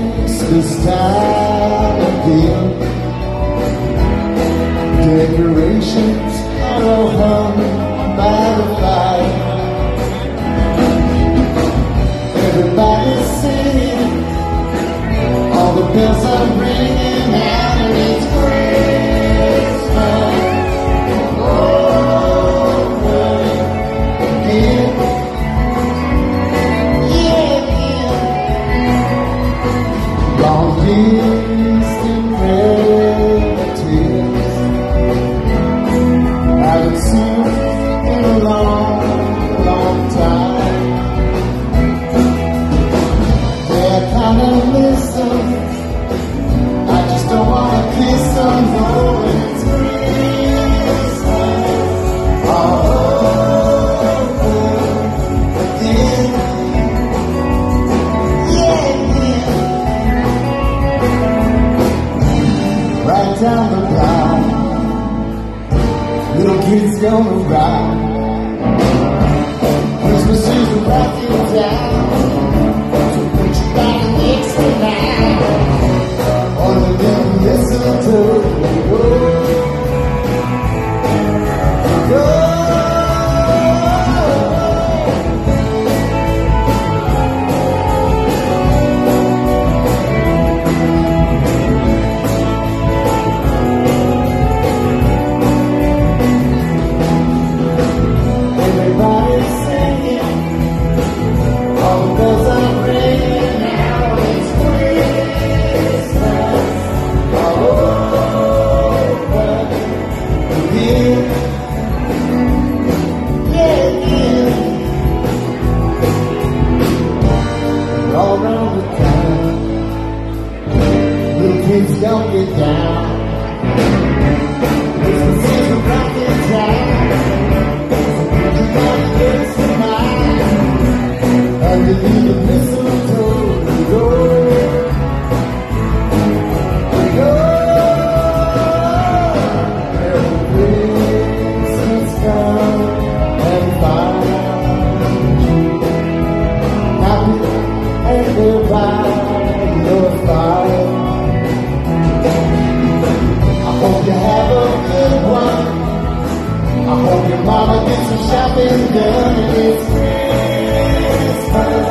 Christmas time again. Decorations are all hung Long distant relatives haven't seen in it's gonna ride. Christmas is the back in. please don't get down. This is a rocket time. You gotta get some. Underneath the missile. good one. I hope your mama gets some shopping done and it's Christmas.